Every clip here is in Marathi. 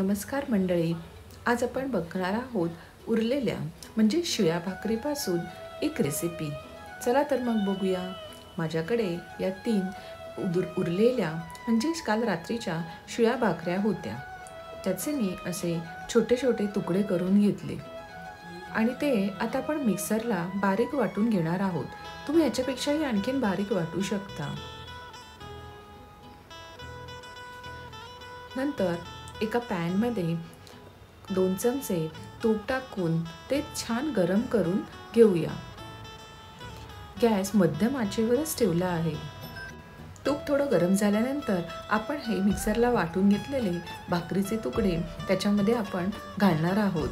नमस्कार मंडळी. आज आपण बघणार आहोत उरलेल्या म्हणजे शिळ्या भाकरीपासून एक रेसिपी चला तर मग बघूया. माझ्याकडे या तीन उदुर उरलेल्या म्हणजेच काल रात्रीच्या शिळ्या भाकऱ्या होत्या. त्याचे मी असे छोटे छोटे तुकडे करून घेतले. आणि ते आता आपण मिक्सरला बारीक वाटून घेणार आहोत. तुम्ही याच्यापेक्षाही आणखीन बारीक वाटू शकता. नंतर एका पॅनमध्ये दोन चमचे तूप टाकून ते छान गरम करून घेऊया. गॅस मध्यम आचेवरच ठेवला आहे. तूप थोडं गरम झाल्यानंतर आपण हे मिक्सरला वाटून घेतलेले भाकरीचे तुकडे त्याच्यामध्ये आपण घालणार आहोत.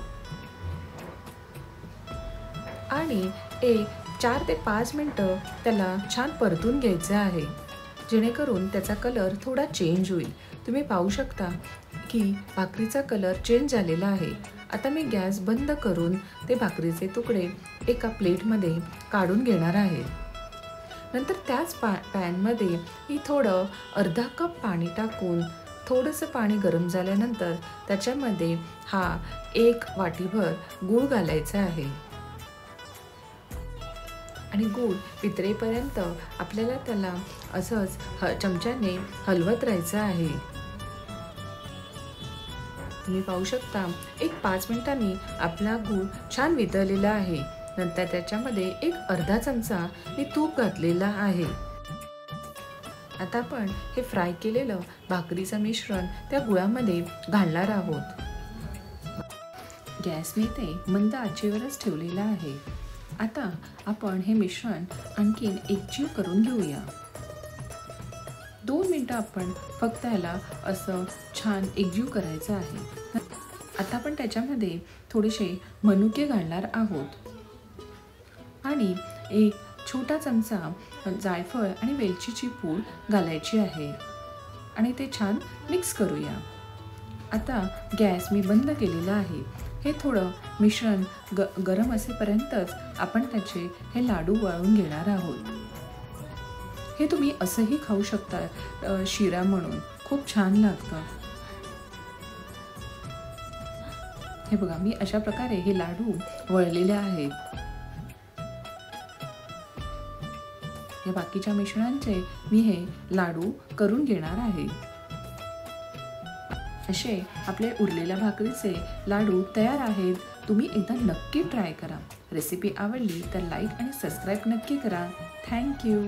आणि एक चार ते पाच मिनटं त्याला छान परतून घ्यायचं आहे. जेणेकरून त्याचा कलर थोडा चेंज होईल. तुम्ही पाहू शकता की भाकरीचा कलर चेंज झालेला आहे. आता मी गॅस बंद करून ते भाकरीचे तुकडे एका प्लेटमध्ये काढून घेणार आहे. नंतर त्याच पा पॅनमध्ये मी थोडं अर्धा कप पाणी टाकून थोडंसं पाणी गरम झाल्यानंतर त्याच्यामध्ये हा एक वाटीभर गूळ घालायचा आहे. आणि गूळ पितरेपर्यंत आपल्याला त्याला असंच ह चमच्याने हलवत राहायचं आहे. तुम्ही पाहू शकता. एक पाच मिनिटांनी आपला गूळ छान वितळलेला आहे. नंतर त्याच्यामध्ये एक अर्धा चमचा मी तूप घातलेला आहे. आता आपण हे फ्राय केलेलं भाकरीचं मिश्रण त्या गुळामध्ये घालणार आहोत. गॅस मी ते मंद आचेवरच ठेवलेला आहे. आता आपण हे मिश्रण आणखीन एकजीव करून घेऊया. दोन मिनटं आपण फक्त याला असं छान एकजीव करायचं आहे. आता आपण त्याच्यामध्ये थोडेसे मनुके घालणार आहोत. आणि एक छोटा चमचा जायफळ आणि वेलचीची पूड घालायची आहे. आणि ते छान मिक्स करूया. आता गॅस मी बंद केलेला आहे. हे थोडं मिश्रण ग गरम असेपर्यंतच आपण त्याचे हे लाडू वळून घेणार आहोत. हे तुम्ही असंही खाऊ शकता शिरा म्हणून. खूप छान लागतं. हे बघा मी अशा प्रकारे हे लाडू वळलेले आहेत. या बाकीच्या मिश्रणांचे मी हे लाडू करून घेणार आहे. असे आपले उरलेल्या भाकरीचे लाडू तयार आहेत. तुम्ही एकदा नक्की ट्राय करा. रेसिपी आवडली तर लाईक आणि सबस्क्राईब नक्की करा. थँक्यू